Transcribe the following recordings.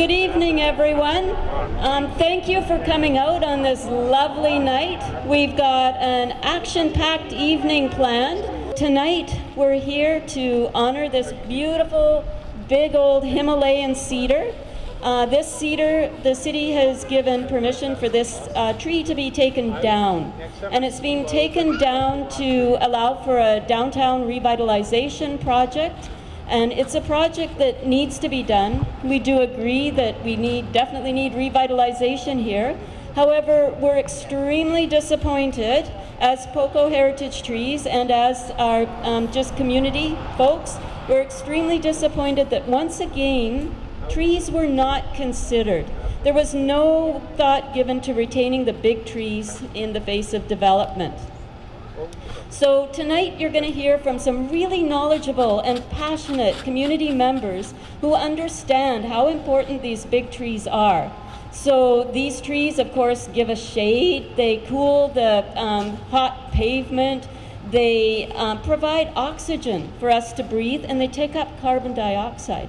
Good evening, everyone. Um, thank you for coming out on this lovely night. We've got an action packed evening planned. Tonight, we're here to honor this beautiful, big old Himalayan cedar. Uh, this cedar, the city has given permission for this uh, tree to be taken down. And it's being taken down to allow for a downtown revitalization project. And it's a project that needs to be done. We do agree that we need, definitely need revitalization here. However, we're extremely disappointed as Poco Heritage Trees and as our um, just community folks, we're extremely disappointed that once again, trees were not considered. There was no thought given to retaining the big trees in the face of development. So tonight you're going to hear from some really knowledgeable and passionate community members who understand how important these big trees are. So these trees, of course, give us shade, they cool the um, hot pavement, they um, provide oxygen for us to breathe, and they take up carbon dioxide.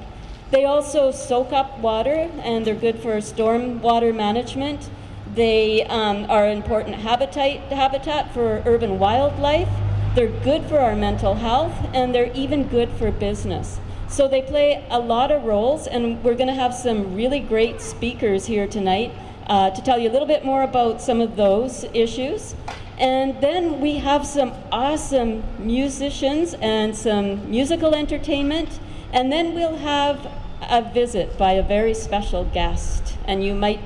They also soak up water and they're good for storm water management. They um, are important habitat, habitat for urban wildlife. They're good for our mental health and they're even good for business. So they play a lot of roles and we're going to have some really great speakers here tonight uh, to tell you a little bit more about some of those issues. And then we have some awesome musicians and some musical entertainment. And then we'll have a visit by a very special guest, and you might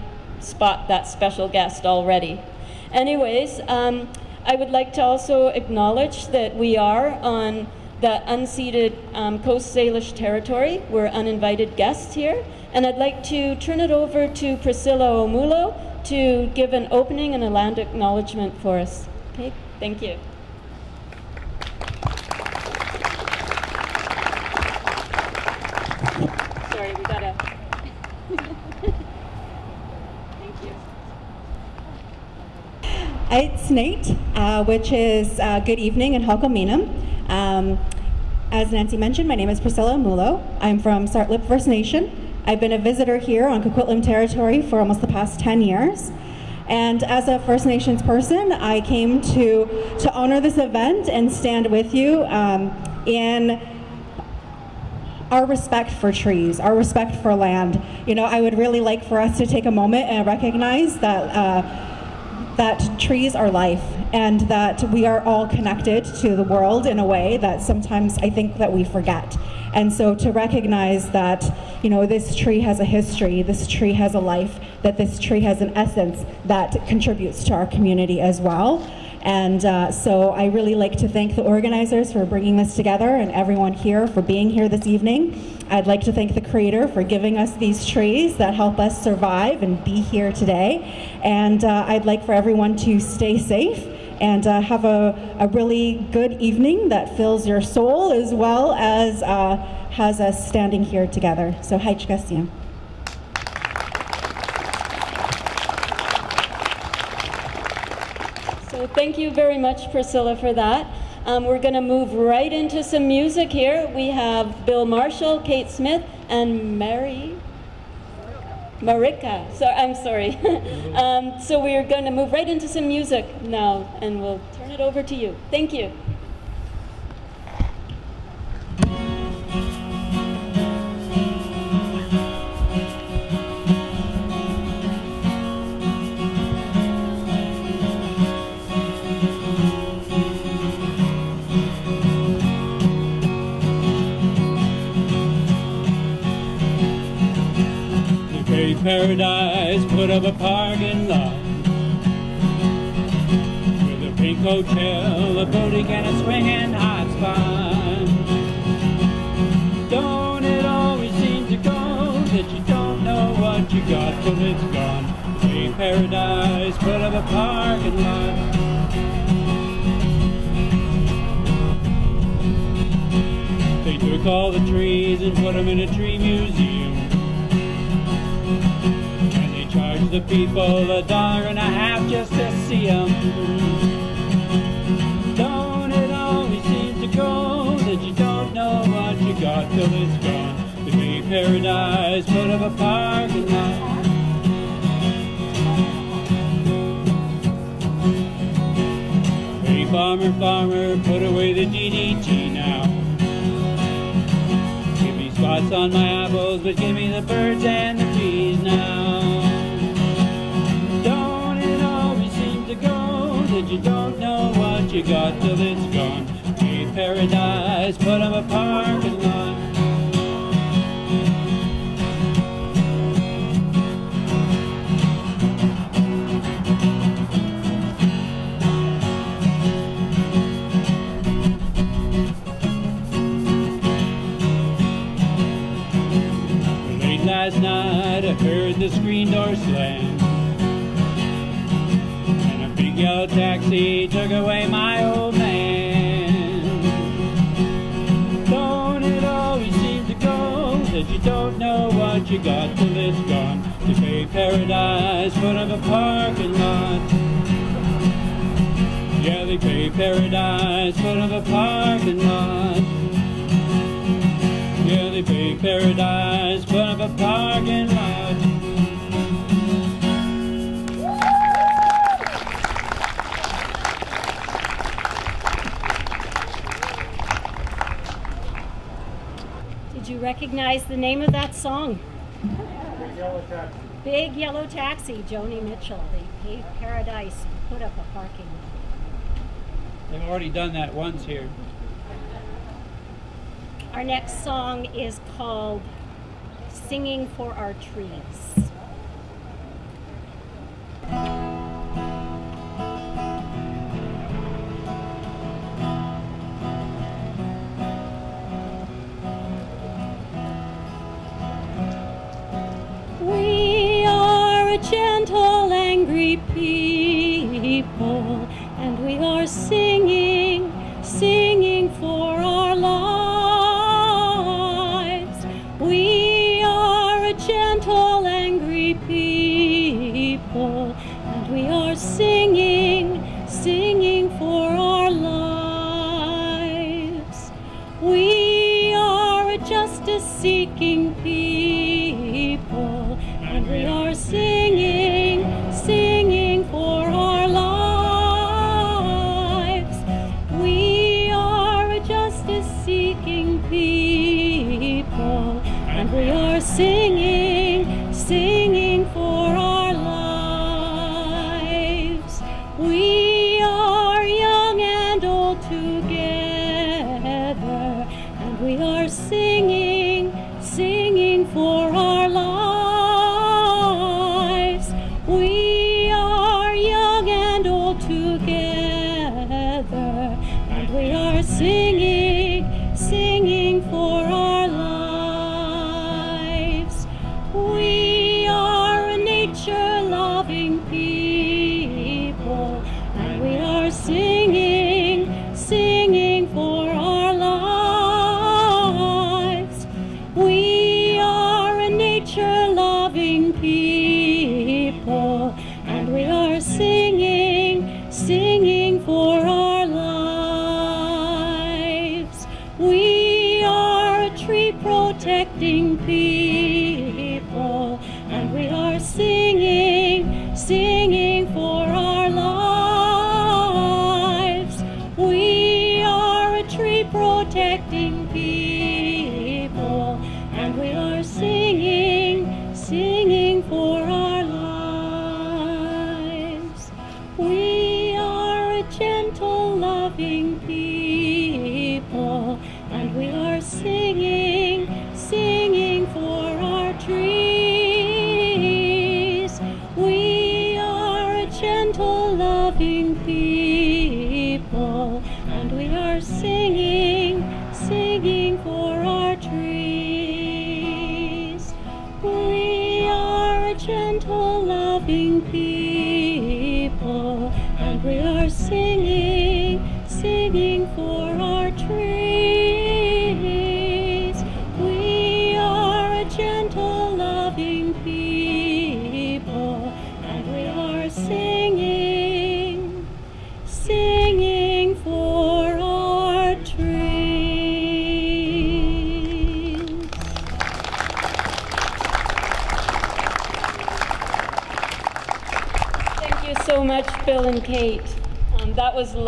spot that special guest already. Anyways, um, I would like to also acknowledge that we are on the unceded um, Coast Salish territory. We're uninvited guests here. And I'd like to turn it over to Priscilla Omulo to give an opening and a land acknowledgement for us. Okay, thank you. It's Nate, uh, which is uh, good evening in Halkomelem. Um, as Nancy mentioned, my name is Priscilla Mulo. I'm from Tsartlip First Nation. I've been a visitor here on Coquitlam territory for almost the past 10 years. And as a First Nations person, I came to, to honor this event and stand with you um, in our respect for trees, our respect for land. You know, I would really like for us to take a moment and recognize that uh, that trees are life and that we are all connected to the world in a way that sometimes I think that we forget. And so to recognize that, you know, this tree has a history, this tree has a life, that this tree has an essence that contributes to our community as well. And uh, so I really like to thank the organizers for bringing this together and everyone here for being here this evening. I'd like to thank the creator for giving us these trees that help us survive and be here today. And uh, I'd like for everyone to stay safe and uh, have a, a really good evening that fills your soul as well as uh, has us standing here together. So, Haich So thank you very much, Priscilla, for that. Um, we're going to move right into some music here. We have Bill Marshall, Kate Smith, and Mary. Marika. So I'm sorry. um, so we're going to move right into some music now, and we'll turn it over to you. Thank you. Paradise, put up a parking lot with a pink hotel, a boutique, and a swinging hot spot. Don't it always seem to go that you don't know what you got till it's gone? A paradise, put up a parking lot. They took all the trees and put them in a tree museum. The people a dollar and a half just to see them. Don't it always seem to go that you don't know what you got till it's gone? The paradise, but of a parking lot. Hey farmer, farmer, put away the DDT now. Give me spots on my apples, but give me the birds and the bees now. That you don't know what you got till it's gone? Hey paradise, put up a parking lot. Last night I heard the screen door slam Yellow taxi took away my old man. Don't it always seem to go That you don't know what you got till it's gone? To pay paradise, put up a parking lot. Yeah, they pay paradise, put up a parking lot. Yeah, they pay paradise, put up a parking lot. Recognize the name of that song? Big Yellow Taxi, Joni Mitchell. They paved paradise, and put up a parking lot. They've already done that once here. Our next song is called Singing for Our Trees.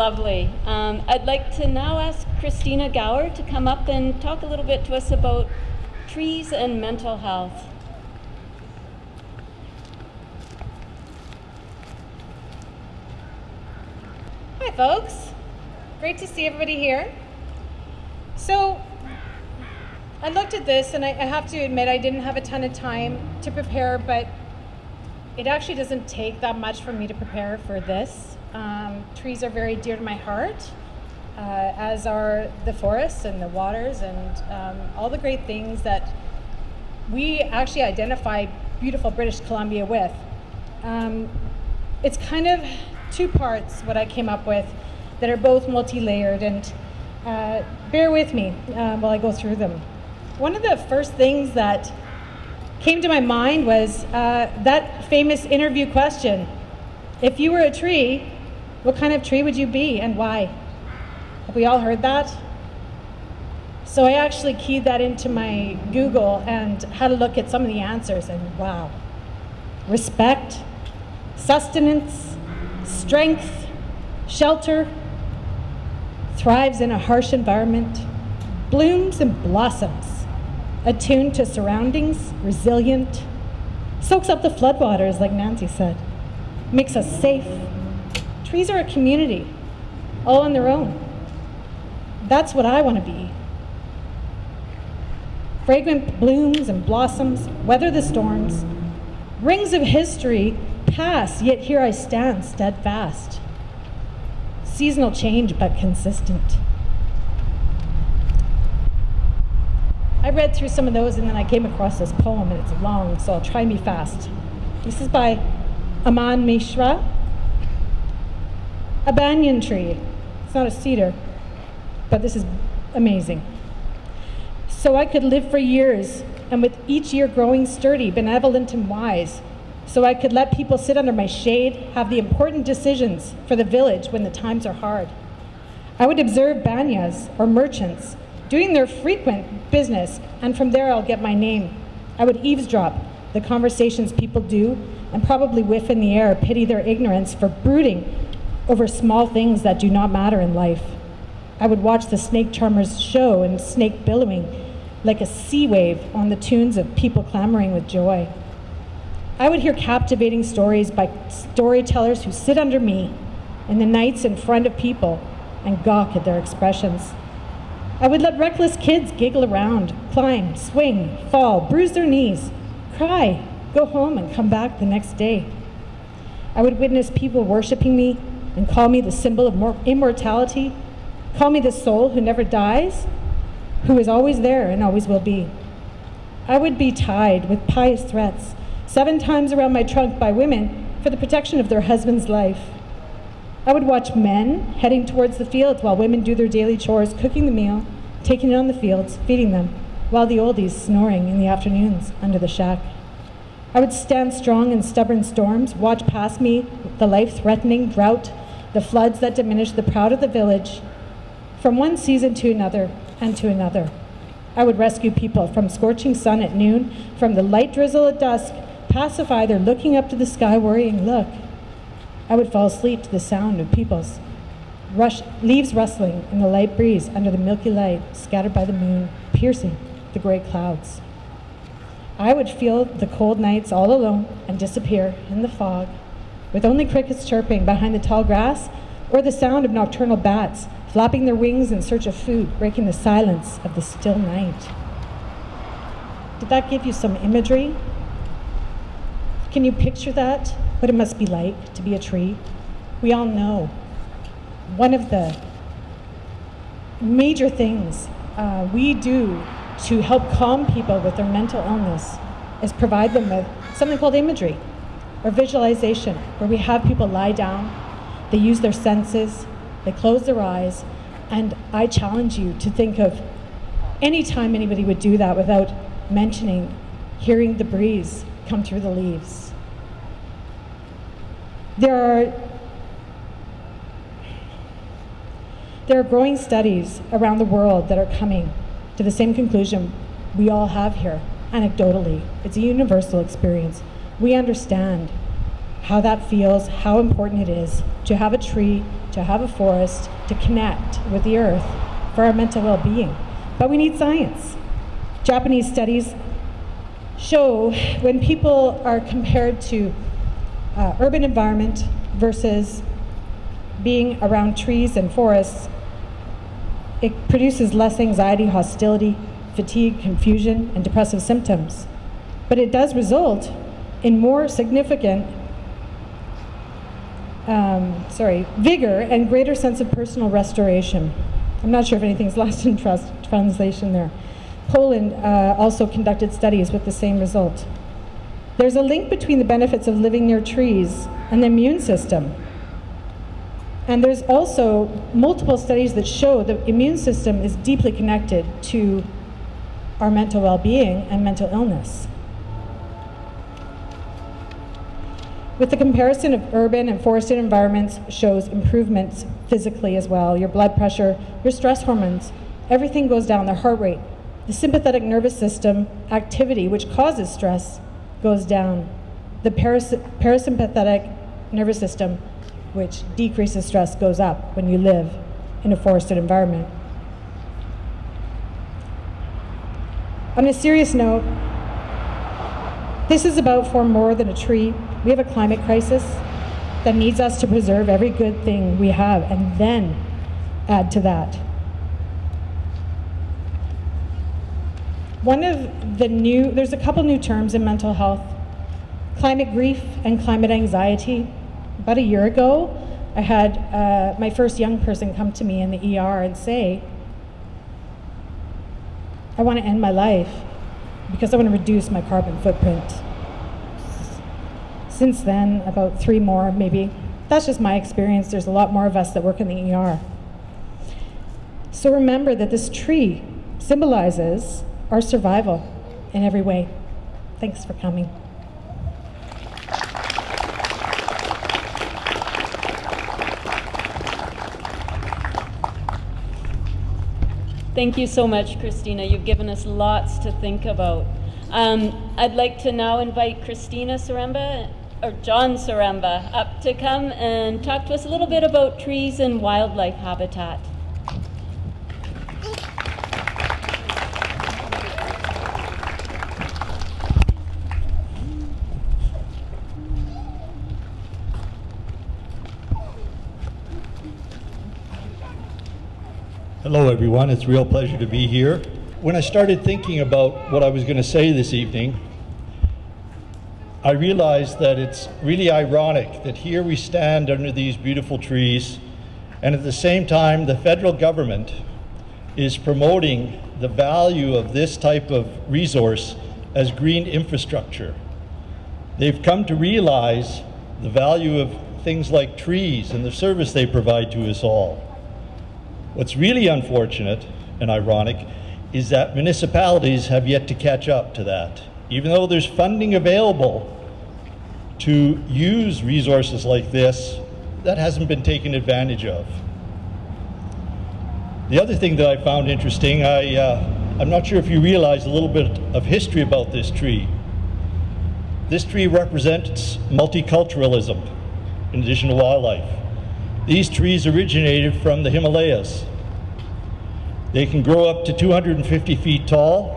Lovely. Um, I'd like to now ask Christina Gower to come up and talk a little bit to us about trees and mental health. Hi, folks. Great to see everybody here. So, I looked at this and I, I have to admit I didn't have a ton of time to prepare, but it actually doesn't take that much for me to prepare for this. Um, trees are very dear to my heart, uh, as are the forests and the waters and um, all the great things that we actually identify beautiful British Columbia with. Um, it's kind of two parts what I came up with that are both multi-layered and uh, bear with me uh, while I go through them. One of the first things that came to my mind was uh, that famous interview question. If you were a tree, what kind of tree would you be and why? Have we all heard that? So I actually keyed that into my Google and had a look at some of the answers and wow. Respect, sustenance, strength, shelter, thrives in a harsh environment, blooms and blossoms attuned to surroundings, resilient, soaks up the floodwaters, like Nancy said, makes us safe. Trees are a community, all on their own. That's what I want to be. Fragrant blooms and blossoms, weather the storms. Rings of history pass, yet here I stand steadfast. Seasonal change, but consistent. I read through some of those and then I came across this poem and it's long, so I'll try me fast. This is by Aman Mishra. A banyan tree. It's not a cedar, but this is amazing. So I could live for years, and with each year growing sturdy, benevolent, and wise, so I could let people sit under my shade, have the important decisions for the village when the times are hard. I would observe banyas or merchants doing their frequent business, and from there I'll get my name. I would eavesdrop the conversations people do and probably whiff in the air, pity their ignorance for brooding over small things that do not matter in life. I would watch the snake charmers show and snake billowing like a sea wave on the tunes of people clamoring with joy. I would hear captivating stories by storytellers who sit under me in the nights in front of people and gawk at their expressions. I would let reckless kids giggle around, climb, swing, fall, bruise their knees, cry, go home, and come back the next day. I would witness people worshiping me and call me the symbol of immortality, call me the soul who never dies, who is always there and always will be. I would be tied with pious threats, seven times around my trunk by women for the protection of their husband's life. I would watch men heading towards the fields while women do their daily chores, cooking the meal, taking it on the fields, feeding them, while the oldies snoring in the afternoons under the shack. I would stand strong in stubborn storms, watch past me the life-threatening drought, the floods that diminish the proud of the village, from one season to another and to another. I would rescue people from scorching sun at noon, from the light drizzle at dusk, pacify their looking up to the sky worrying look, I would fall asleep to the sound of people's rush, leaves rustling in the light breeze under the milky light scattered by the moon, piercing the gray clouds. I would feel the cold nights all alone and disappear in the fog, with only crickets chirping behind the tall grass or the sound of nocturnal bats flapping their wings in search of food, breaking the silence of the still night. Did that give you some imagery? Can you picture that? what it must be like to be a tree. We all know one of the major things uh, we do to help calm people with their mental illness is provide them with something called imagery or visualization, where we have people lie down, they use their senses, they close their eyes, and I challenge you to think of any time anybody would do that without mentioning hearing the breeze come through the leaves. There are, there are growing studies around the world that are coming to the same conclusion we all have here, anecdotally. It's a universal experience. We understand how that feels, how important it is to have a tree, to have a forest, to connect with the earth for our mental well being. But we need science. Japanese studies show when people are compared to uh, urban environment versus being around trees and forests, it produces less anxiety, hostility, fatigue, confusion, and depressive symptoms. But it does result in more significant, um, sorry, vigor and greater sense of personal restoration. I'm not sure if anything's lost in translation there. Poland uh, also conducted studies with the same result. There's a link between the benefits of living near trees and the immune system. And there's also multiple studies that show the immune system is deeply connected to our mental well-being and mental illness. With the comparison of urban and forested environments shows improvements physically as well. Your blood pressure, your stress hormones, everything goes down, the heart rate. The sympathetic nervous system activity, which causes stress, goes down. The paras parasympathetic nervous system, which decreases stress, goes up when you live in a forested environment. On a serious note, this is about for more than a tree. We have a climate crisis that needs us to preserve every good thing we have and then add to that. One of the new, there's a couple new terms in mental health climate grief and climate anxiety. About a year ago, I had uh, my first young person come to me in the ER and say, I want to end my life because I want to reduce my carbon footprint. Since then, about three more, maybe. That's just my experience. There's a lot more of us that work in the ER. So remember that this tree symbolizes our survival in every way. Thanks for coming. Thank you so much, Christina. You've given us lots to think about. Um, I'd like to now invite Christina Saremba, or John Saremba, up to come and talk to us a little bit about trees and wildlife habitat. Hello, everyone. It's a real pleasure to be here. When I started thinking about what I was going to say this evening, I realized that it's really ironic that here we stand under these beautiful trees, and at the same time, the federal government is promoting the value of this type of resource as green infrastructure. They've come to realize the value of things like trees and the service they provide to us all. What's really unfortunate and ironic is that municipalities have yet to catch up to that. Even though there's funding available to use resources like this, that hasn't been taken advantage of. The other thing that I found interesting, I, uh, I'm not sure if you realize a little bit of history about this tree. This tree represents multiculturalism in addition to wildlife. These trees originated from the Himalayas. They can grow up to 250 feet tall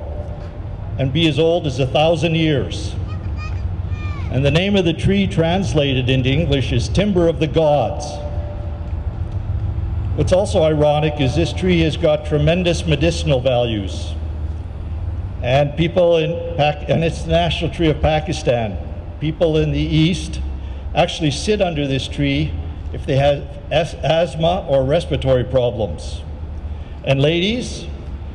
and be as old as a thousand years. And the name of the tree translated into English is Timber of the Gods. What's also ironic is this tree has got tremendous medicinal values. And people in, Pac and it's the national tree of Pakistan. People in the East actually sit under this tree if they have asthma or respiratory problems. And ladies,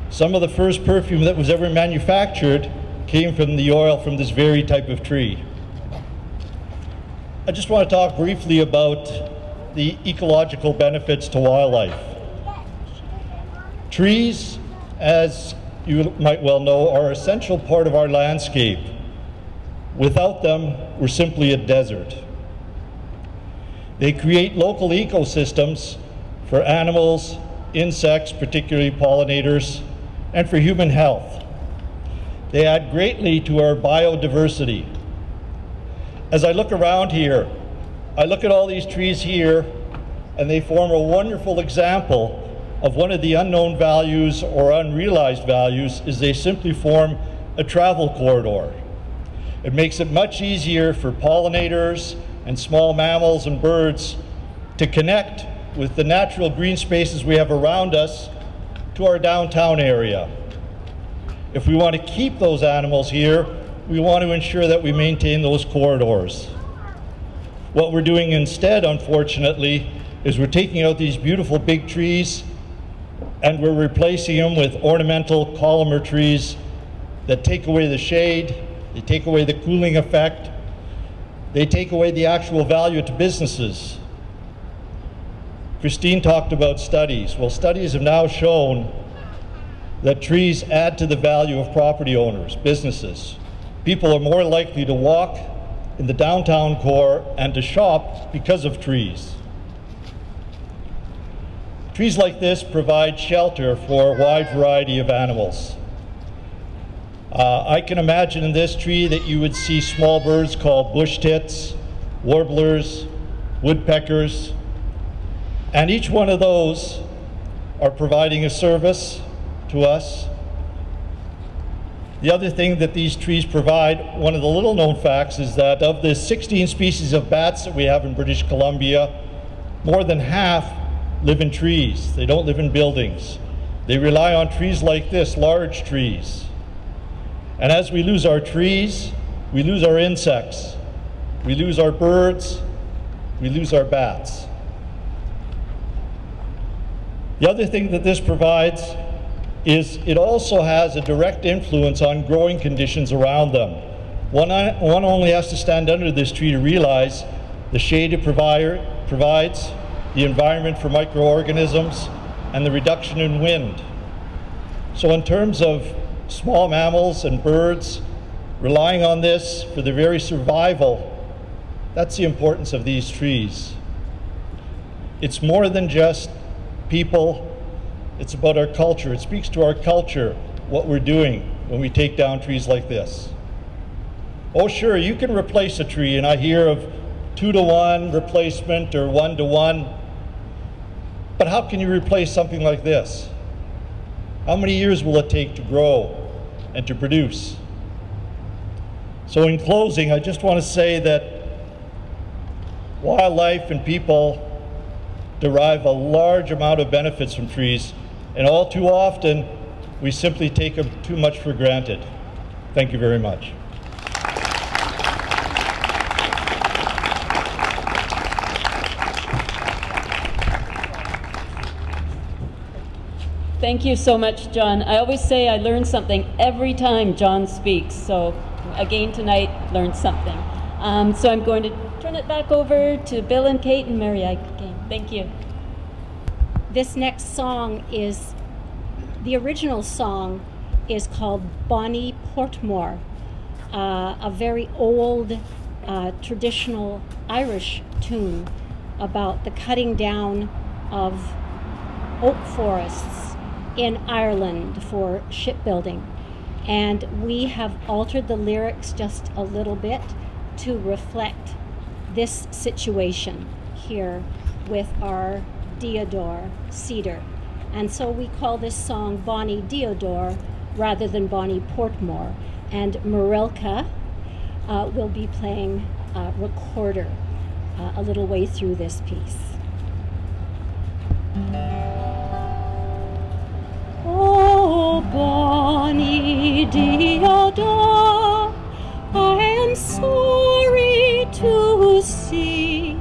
some of the first perfume that was ever manufactured came from the oil from this very type of tree. I just want to talk briefly about the ecological benefits to wildlife. Trees, as you might well know, are an essential part of our landscape. Without them, we're simply a desert. They create local ecosystems for animals, insects, particularly pollinators, and for human health. They add greatly to our biodiversity. As I look around here, I look at all these trees here, and they form a wonderful example of one of the unknown values or unrealized values is they simply form a travel corridor. It makes it much easier for pollinators and small mammals and birds to connect with the natural green spaces we have around us to our downtown area. If we want to keep those animals here, we want to ensure that we maintain those corridors. What we're doing instead, unfortunately, is we're taking out these beautiful big trees and we're replacing them with ornamental columnar trees that take away the shade, they take away the cooling effect, they take away the actual value to businesses. Christine talked about studies. Well, studies have now shown that trees add to the value of property owners, businesses. People are more likely to walk in the downtown core and to shop because of trees. Trees like this provide shelter for a wide variety of animals. Uh, I can imagine in this tree that you would see small birds called bush tits, warblers, woodpeckers, and each one of those are providing a service to us. The other thing that these trees provide, one of the little known facts is that of the 16 species of bats that we have in British Columbia, more than half live in trees. They don't live in buildings. They rely on trees like this, large trees. And as we lose our trees, we lose our insects, we lose our birds, we lose our bats. The other thing that this provides is it also has a direct influence on growing conditions around them. One, uh, one only has to stand under this tree to realize the shade it provide, provides, the environment for microorganisms, and the reduction in wind. So in terms of small mammals and birds relying on this for their very survival, that's the importance of these trees. It's more than just people, it's about our culture. It speaks to our culture, what we're doing when we take down trees like this. Oh, sure, you can replace a tree, and I hear of two to one replacement or one to one. But how can you replace something like this? How many years will it take to grow and to produce? So, in closing, I just want to say that wildlife and people derive a large amount of benefits from trees, and all too often, we simply take them too much for granted. Thank you very much. Thank you so much, John. I always say I learn something every time John speaks. So again tonight, learned something. Um, so I'm going to turn it back over to Bill and Kate and Mary again. Thank you. This next song is, the original song is called Bonnie Portmore, uh, a very old uh, traditional Irish tune about the cutting down of oak forests in Ireland for shipbuilding. And we have altered the lyrics just a little bit to reflect this situation here with our deodar cedar. And so we call this song Bonnie Deodar rather than Bonnie Portmore. And Marilka uh, will be playing uh, recorder uh, a little way through this piece. Bonnie I am sorry to see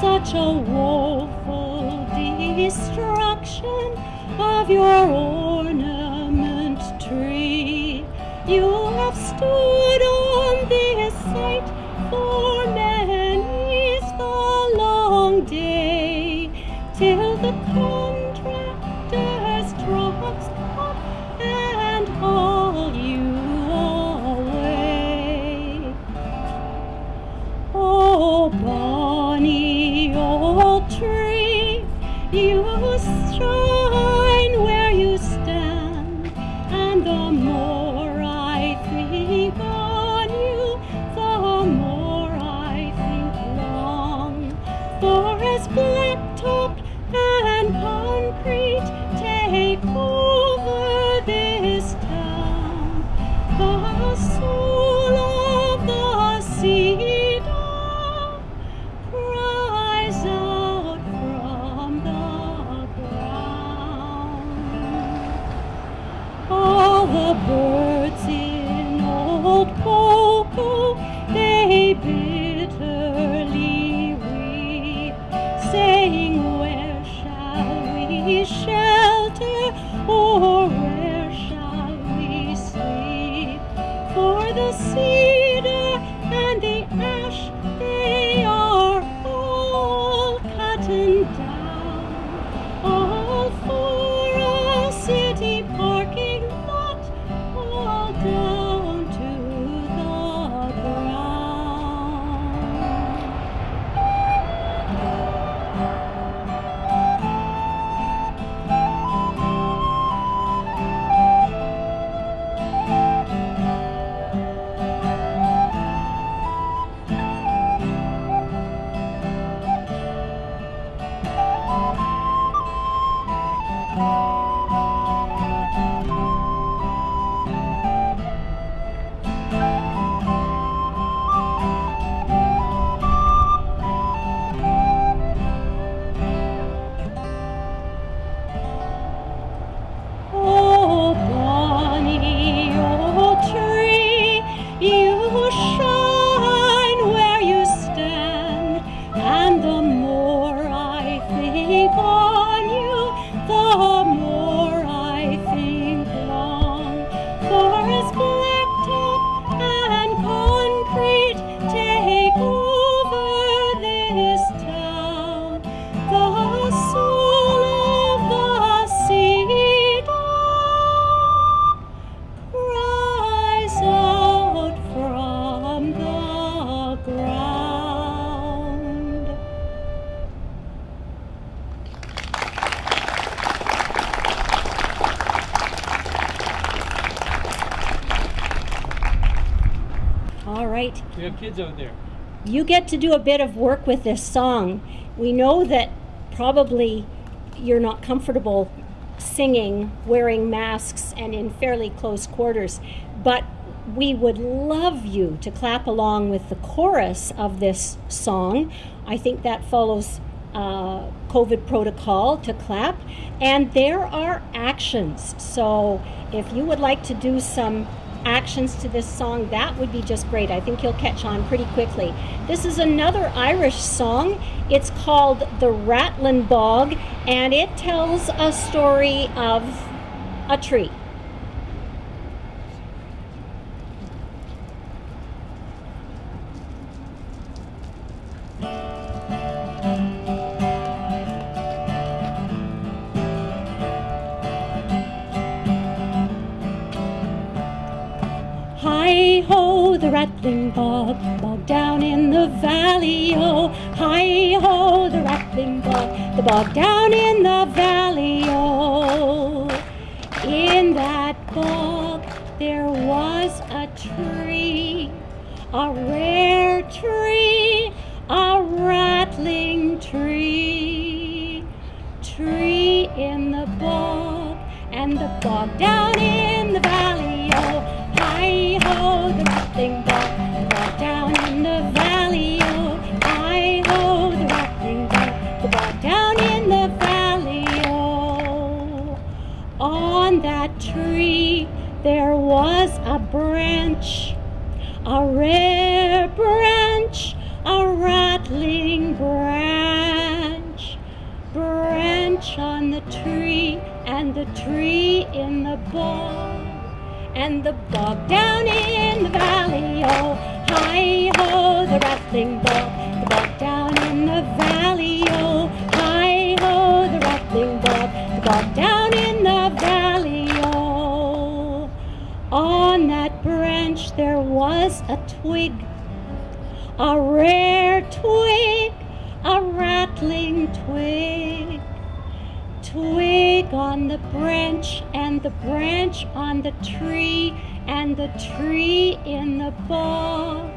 such a woeful destruction of your ornament tree. You have stood on this site for the long day till the contractor's trucks kids out there. you get to do a bit of work with this song. We know that probably you're not comfortable singing, wearing masks, and in fairly close quarters, but we would love you to clap along with the chorus of this song. I think that follows uh, COVID protocol to clap, and there are actions. So if you would like to do some actions to this song, that would be just great. I think you'll catch on pretty quickly. This is another Irish song. It's called The Rattlin Bog, and it tells a story of a tree. Bog, bog down in the valley, oh. Hi ho, the rattling bog, the bog down in the valley, oh. In that bog there was a tree, a rare tree, a rattling tree. Tree in the bog, and the bog down in branch, a rare branch, a rattling branch. Branch on the tree, and the tree in the bog, and the bog down in the valley. Oh, hi ho, the rattling bog, the bog down in the valley. Oh, hi ho, the rattling bog, the bog down was a twig, a rare twig, a rattling twig. Twig on the branch, and the branch on the tree, and the tree in the bog,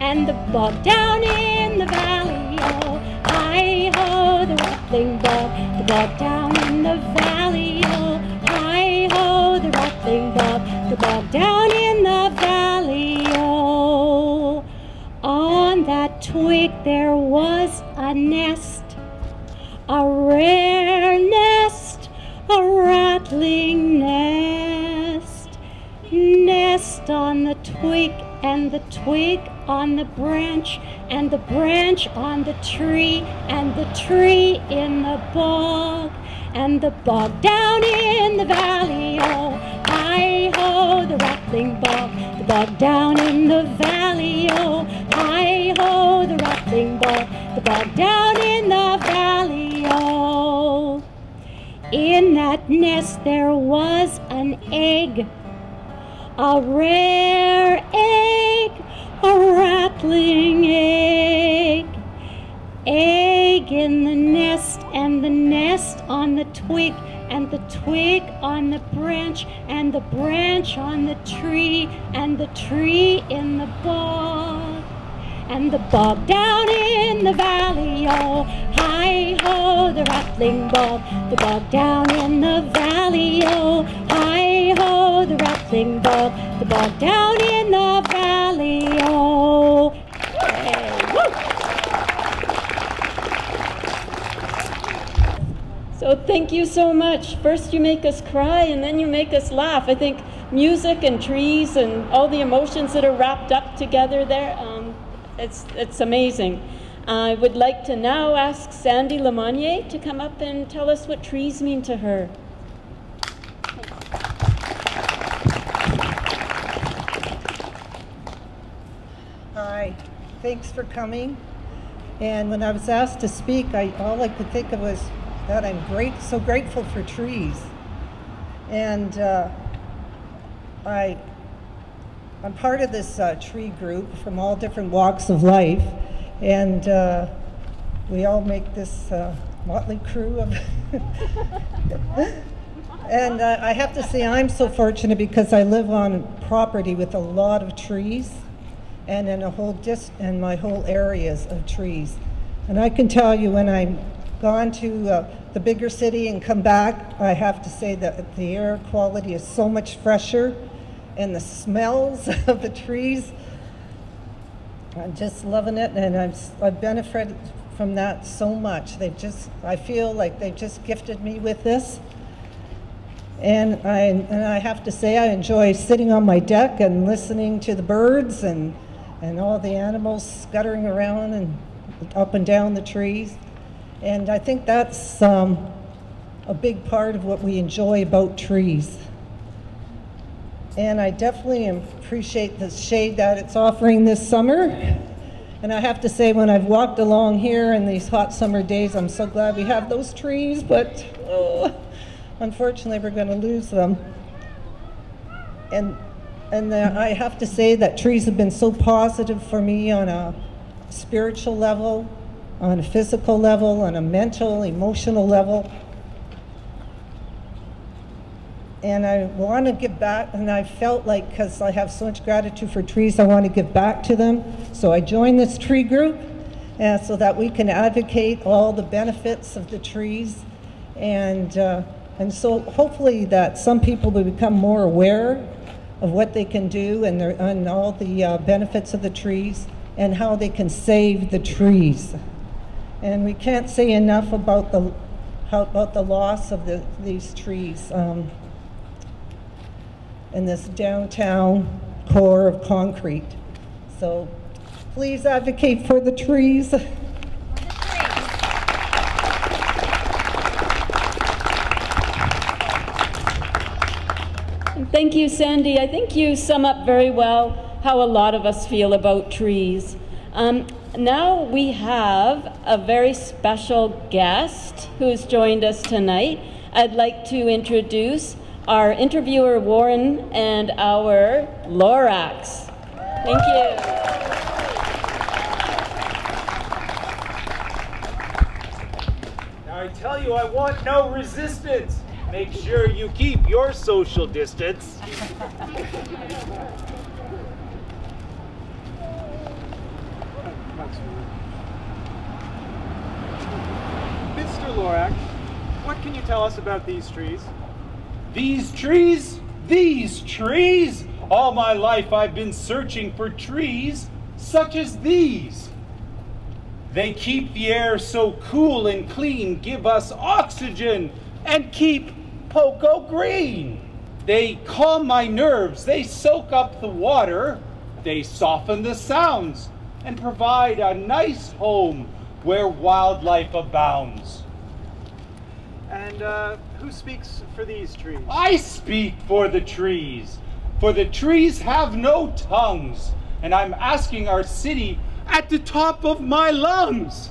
and the bog down in the valley. Oh, hi ho, the rattling bog, the bog down in the valley. Oh, hi ho, the rattling bog, the bog down in that twig there was a nest a rare nest, a rattling nest. nest on the twig, and the twig on the branch, and the branch on the tree, and the tree in the bog, and the bog down in the valley. Oh, hi ho, the rattling bog, bog down in the valley. Oh, hi ho, the rattling bog, the bog down in the valley. Oh. In that nest there was an egg, a rare egg, a rattling egg. Egg in the nest, and the nest on the twig, and the twig on the branch, and the branch on the tree, and the tree in the bog and the bog down in the valley. Oh, hi ho, the rattling bog, the bog down in the valley. Oh, hi ho, the rattling bog, the bog down in the valley. So thank you so much. First you make us cry and then you make us laugh. I think music and trees and all the emotions that are wrapped up together there, um, it's, it's amazing. I would like to now ask Sandy Lemonnier to come up and tell us what trees mean to her. Hi, thanks for coming. And when I was asked to speak, I, all I could think of was that I'm great, so grateful for trees. And uh, I, I'm part of this uh, tree group from all different walks of life, and uh, we all make this uh, motley crew of. and uh, I have to say, I'm so fortunate because I live on property with a lot of trees and in a whole dis- and my whole areas of trees. And I can tell you when I'm gone to uh, the bigger city and come back, I have to say that the air quality is so much fresher and the smells of the trees. I'm just loving it and I've, I've benefited from that so much. They've just, I feel like they've just gifted me with this. And I, and I have to say, I enjoy sitting on my deck and listening to the birds and, and all the animals scuttering around and up and down the trees. And I think that's um, a big part of what we enjoy about trees. And I definitely appreciate the shade that it's offering this summer. And I have to say, when I've walked along here in these hot summer days, I'm so glad we have those trees, but oh, unfortunately, we're going to lose them. And, and the, I have to say that trees have been so positive for me on a spiritual level, on a physical level, on a mental, emotional level. And I want to give back, and I felt like because I have so much gratitude for trees, I want to give back to them. So I joined this tree group uh, so that we can advocate all the benefits of the trees. And, uh, and so hopefully that some people will become more aware of what they can do and, their, and all the uh, benefits of the trees and how they can save the trees. And we can't say enough about the, how, about the loss of the, these trees um, in this downtown core of concrete. So please advocate for the trees. Thank you, Sandy. I think you sum up very well how a lot of us feel about trees. Um, now we have a very special guest who's joined us tonight. I'd like to introduce our interviewer Warren and our Lorax. Thank you. Now I tell you, I want no resistance. Make sure you keep your social distance. Mr. Lorax, what can you tell us about these trees? These trees? These trees? All my life I've been searching for trees such as these. They keep the air so cool and clean, give us oxygen, and keep Poco green. They calm my nerves, they soak up the water, they soften the sounds, and provide a nice home where wildlife abounds. And uh, who speaks for these trees? I speak for the trees, for the trees have no tongues, and I'm asking our city at the top of my lungs.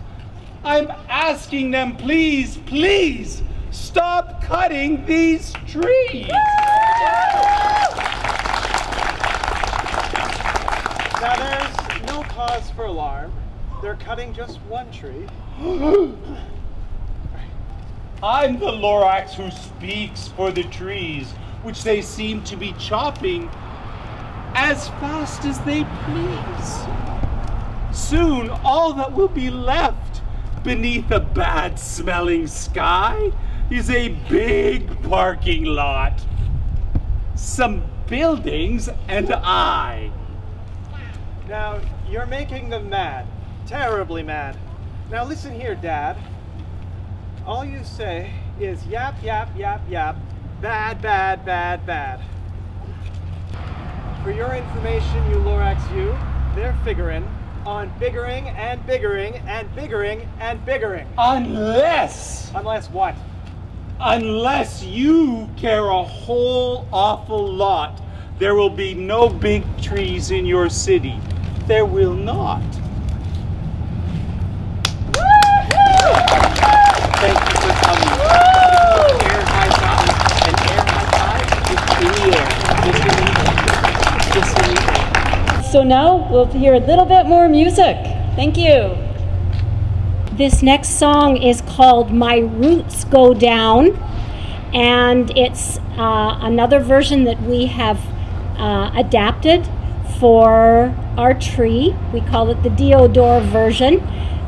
I'm asking them, please, please, stop cutting these trees. Now there's no cause for alarm. They're cutting just one tree. I'm the Lorax who speaks for the trees, which they seem to be chopping as fast as they please. Soon, all that will be left beneath a bad smelling sky is a big parking lot, some buildings, and I. Now, you're making them mad. Terribly mad. Now listen here, Dad. All you say is yap, yap, yap, yap, bad, bad, bad, bad. For your information, you Lorax you, they're figuring on biggering and biggering and biggering and biggering. Unless, Unless what? unless you care a whole awful lot, there will be no big trees in your city. There will not. Thank you for coming. Air high five. An air high five is in the air. Just in the air. Just in the air. So now we'll hear a little bit more music. Thank you. This next song is called My Roots Go Down, and it's uh, another version that we have uh, adapted for our tree. We call it the Deodar version,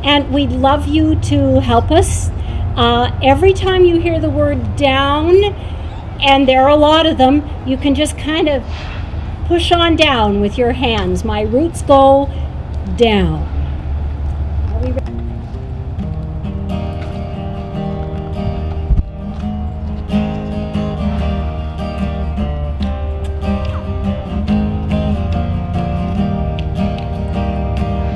and we'd love you to help us. Uh, every time you hear the word down, and there are a lot of them, you can just kind of push on down with your hands. My roots go down.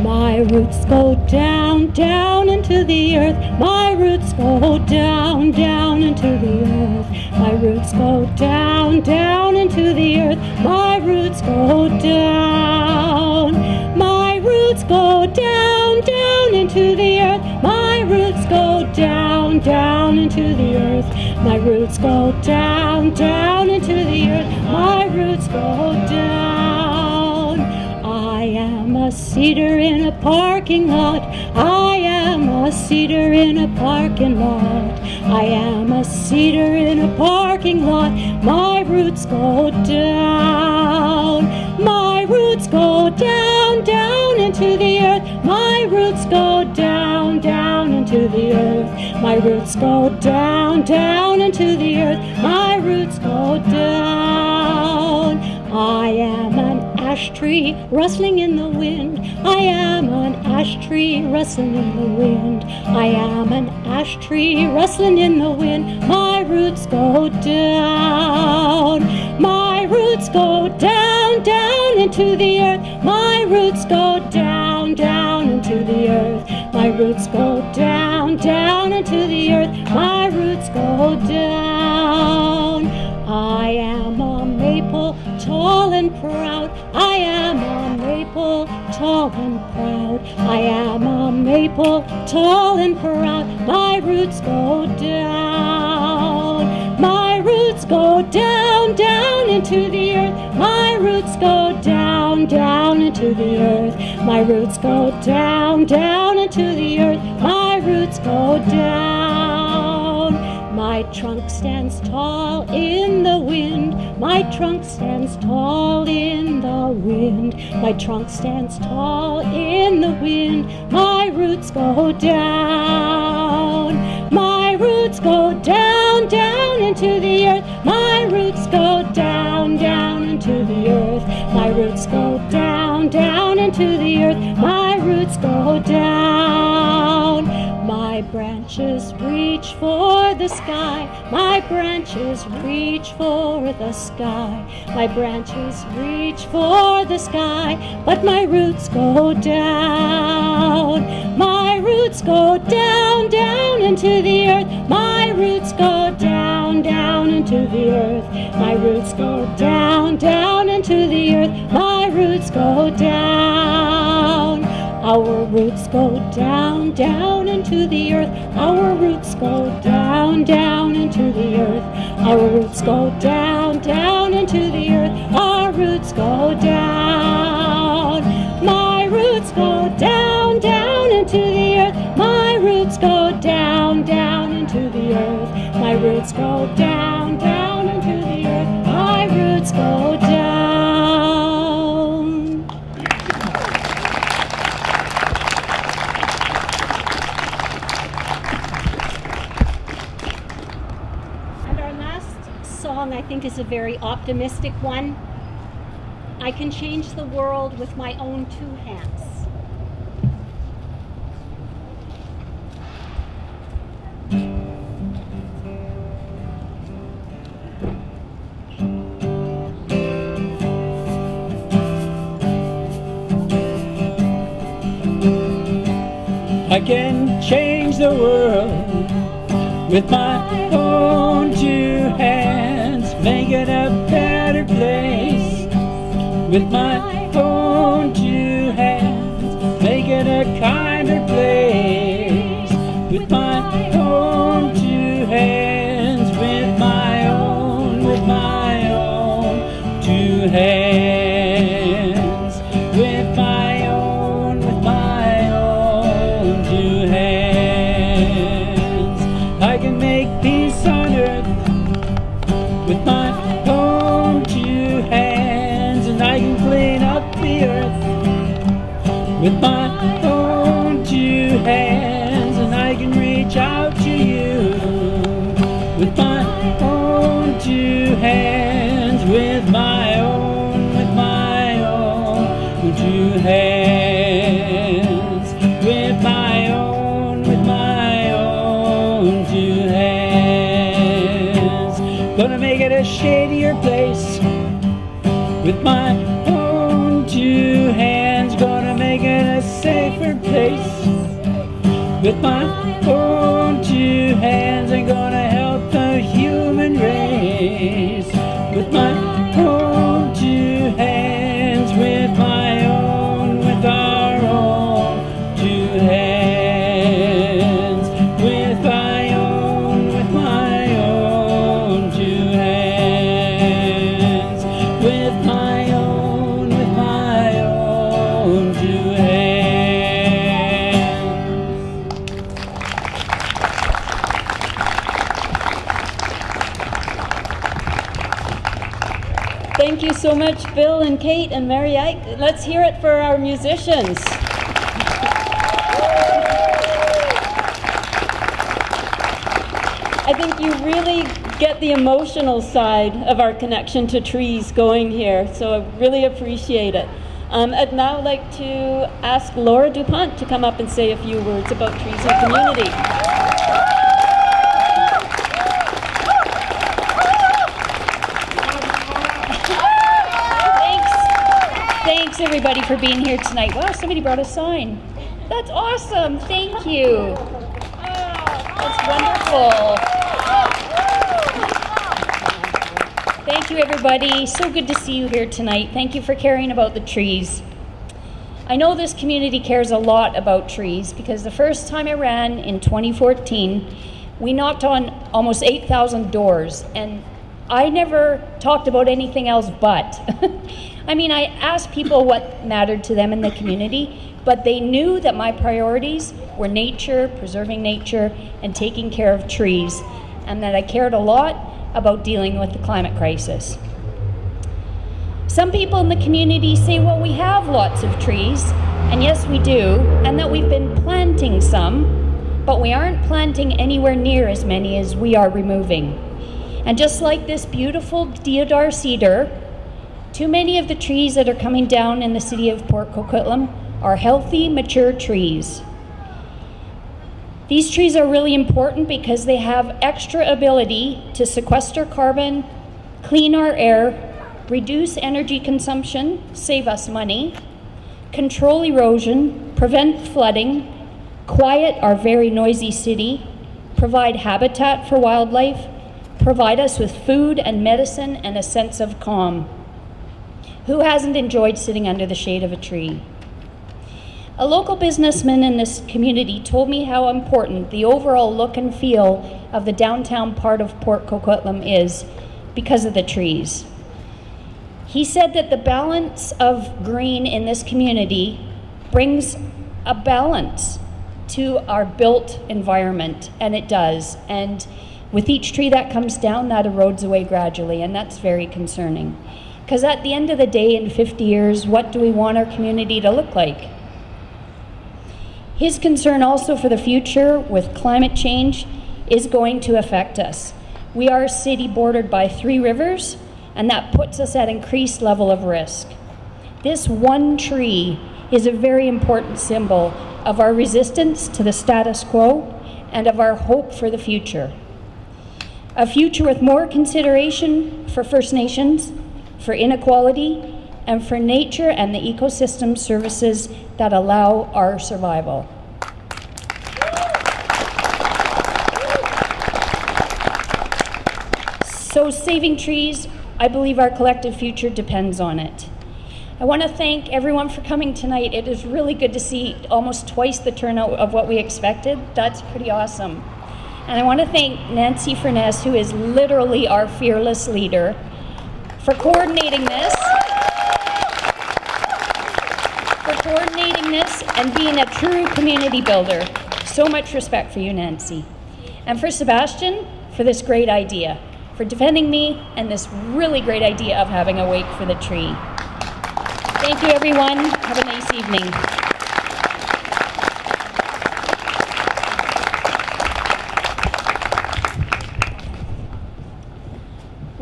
My roots go down, down into the earth. My roots go down, down into the earth. My roots go down, down into the earth. My roots go down. My roots go down, down into the earth. My roots go down, down into the earth. My roots go down, down into the earth. My roots go down. I am a cedar in a parking lot. I am a cedar in a parking lot. I am a cedar in a parking lot. My roots go down. My roots go down, down into the earth. My roots go down, down into the earth. My roots go down, down into the earth. My roots go down. I am ash tree rustling in the wind. I am an ash tree rustling in the wind. I am an ash tree rustling in the wind. My roots go down. My roots go down, down into the earth. My roots go down, down into the earth. My roots go down, down into the earth. My roots go down. I am a maple, tall and proud. I am a maple, tall and proud. I am a maple, tall and proud. My roots go down. My roots go down, down into the earth. My roots go down, down into the earth. My roots go down, down into the earth. My roots go down. My trunk stands tall in the wind. My trunk stands tall in the wind. My trunk stands tall in the wind. My roots go down. My roots go down, down into the earth. My roots go down, down into the earth. My roots go down, down into the earth. My roots go down. My branches for the sky. My branches reach for the sky. My branches reach for the sky, but my roots go down. My roots go down, down into the earth. My roots go down, down into the earth. My roots go down, down into the earth. My roots go down. Our roots go down, down into the earth. Our roots go down, down into the earth. Our roots go down, down into the earth. Our roots go down. My roots go down, down into the earth. My roots go down, down into the earth. My roots go down, down into the earth. My roots go down. Think, is a very optimistic one. I can change the world with my own two hands. I can change the world with my own two hands, With my my own two hands. Gonna make it a safer place with my own two hands. I'm gonna help the human race with my Thank you so much, Bill and Kate and Mary Ike. Let's hear it for our musicians. I think you really get the emotional side of our connection to trees going here, so I really appreciate it. Um, I'd now like to ask Laura DuPont to come up and say a few words about trees and community. Everybody for being here tonight. Wow, somebody brought a sign. That's awesome. Thank you. That's wonderful. Thank you everybody. So good to see you here tonight. Thank you for caring about the trees. I know this community cares a lot about trees because the first time I ran in 2014, we knocked on almost 8,000 doors and I never talked about anything else but. I mean, I asked people what mattered to them in the community, but they knew that my priorities were nature, preserving nature, and taking care of trees, and that I cared a lot about dealing with the climate crisis. Some people in the community say, well, we have lots of trees, and yes, we do, and that we've been planting some, but we aren't planting anywhere near as many as we are removing. And just like this beautiful deodar cedar, too many of the trees that are coming down in the city of Port Coquitlam are healthy, mature trees. These trees are really important because they have extra ability to sequester carbon, clean our air, reduce energy consumption, save us money, control erosion, prevent flooding, quiet our very noisy city, provide habitat for wildlife, provide us with food and medicine and a sense of calm. Who hasn't enjoyed sitting under the shade of a tree? A local businessman in this community told me how important the overall look and feel of the downtown part of Port Coquitlam is because of the trees. He said that the balance of green in this community brings a balance to our built environment, and it does. And with each tree that comes down, that erodes away gradually, and that's very concerning. Because at the end of the day, in 50 years, what do we want our community to look like? His concern also for the future with climate change is going to affect us. We are a city bordered by three rivers, and that puts us at increased level of risk. This one tree is a very important symbol of our resistance to the status quo and of our hope for the future. A future with more consideration for First Nations, for inequality, and for nature and the ecosystem services that allow our survival. So saving trees I believe our collective future depends on it. I want to thank everyone for coming tonight. It is really good to see almost twice the turnout of what we expected. That's pretty awesome. And I want to thank Nancy Furness, who is literally our fearless leader, for coordinating this. For coordinating this and being a true community builder. So much respect for you, Nancy. And for Sebastian, for this great idea for defending me and this really great idea of having a wake for the tree. Thank you, everyone. Have a nice evening.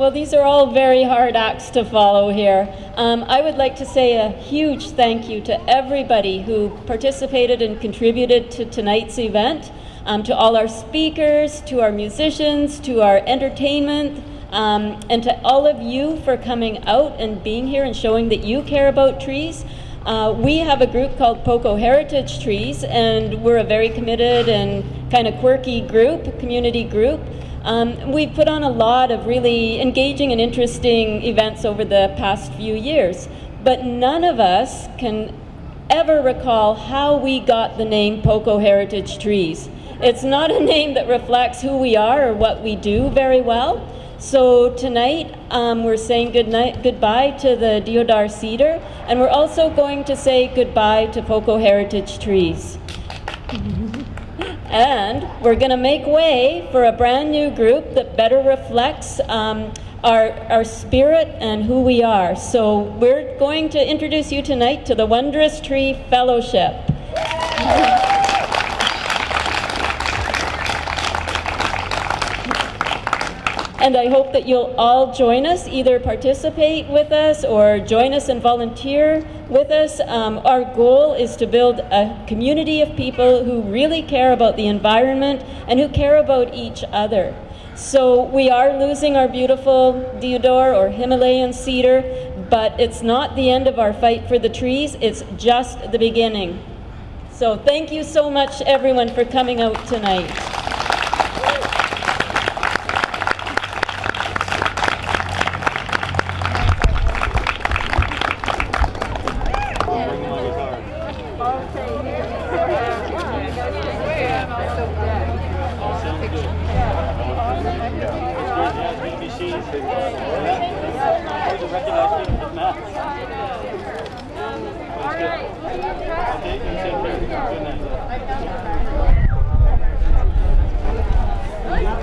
Well, these are all very hard acts to follow here. Um, I would like to say a huge thank you to everybody who participated and contributed to tonight's event um, to all our speakers, to our musicians, to our entertainment, um, and to all of you for coming out and being here and showing that you care about trees. Uh, we have a group called Poco Heritage Trees, and we're a very committed and kind of quirky group, community group. Um, we've put on a lot of really engaging and interesting events over the past few years, but none of us can ever recall how we got the name Poco Heritage Trees. It's not a name that reflects who we are or what we do very well. So tonight um, we're saying good night, goodbye to the Deodar cedar, and we're also going to say goodbye to Poco heritage trees. And we're going to make way for a brand new group that better reflects um, our, our spirit and who we are. So we're going to introduce you tonight to the Wondrous Tree Fellowship. And I hope that you'll all join us, either participate with us or join us and volunteer with us. Um, our goal is to build a community of people who really care about the environment and who care about each other. So we are losing our beautiful deodar or Himalayan cedar, but it's not the end of our fight for the trees, it's just the beginning. So thank you so much everyone for coming out tonight.